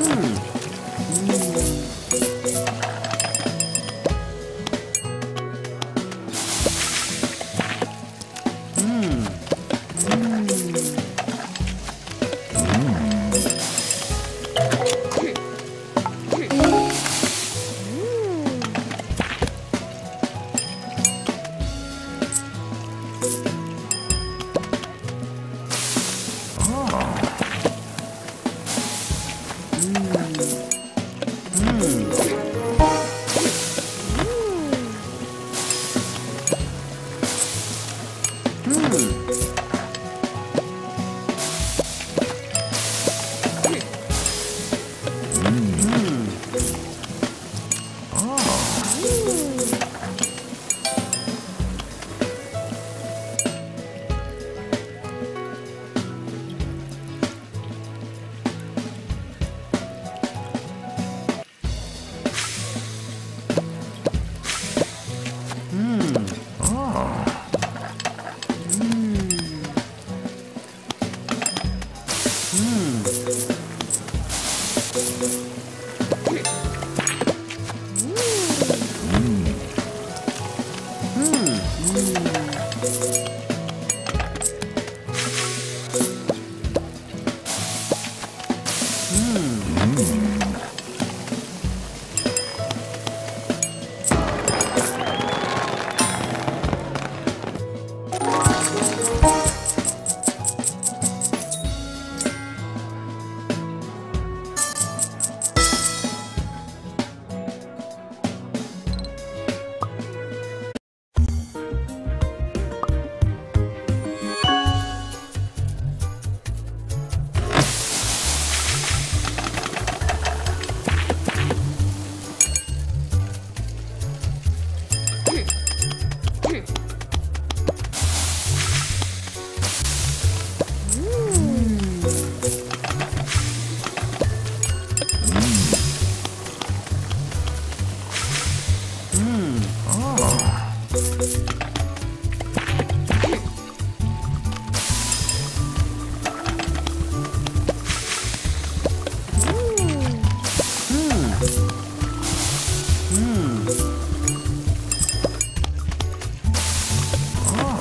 Mm.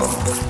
Oh.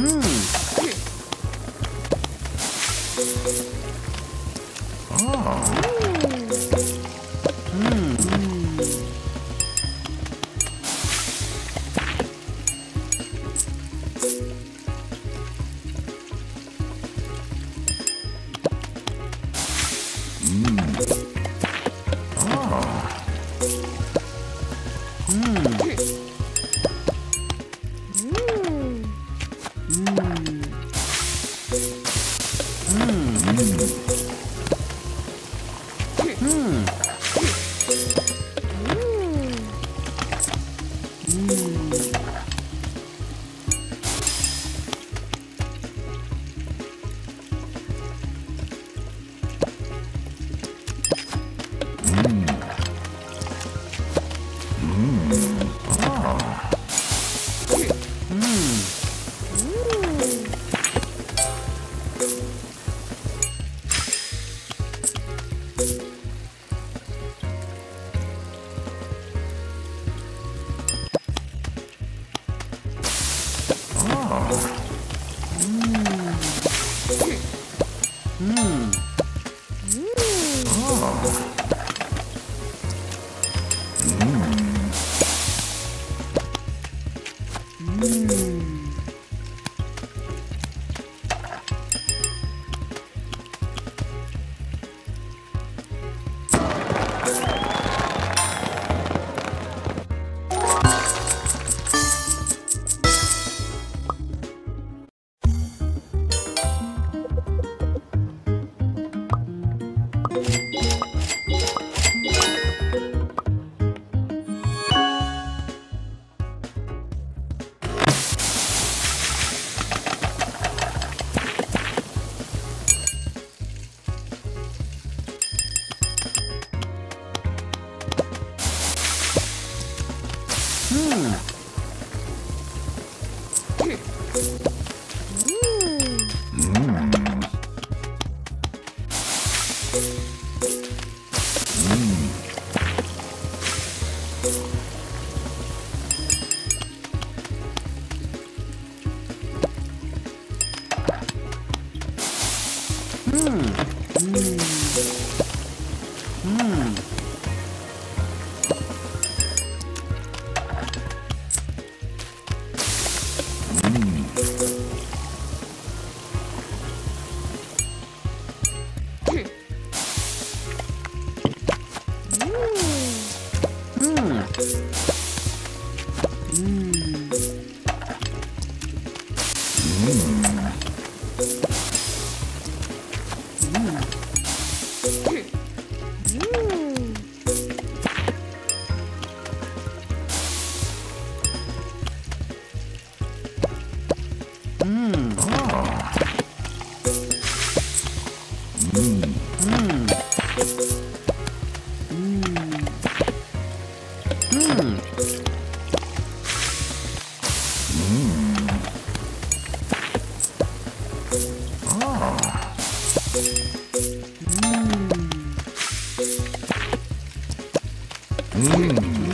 嗯。哦。Mm. Mm. Mmm.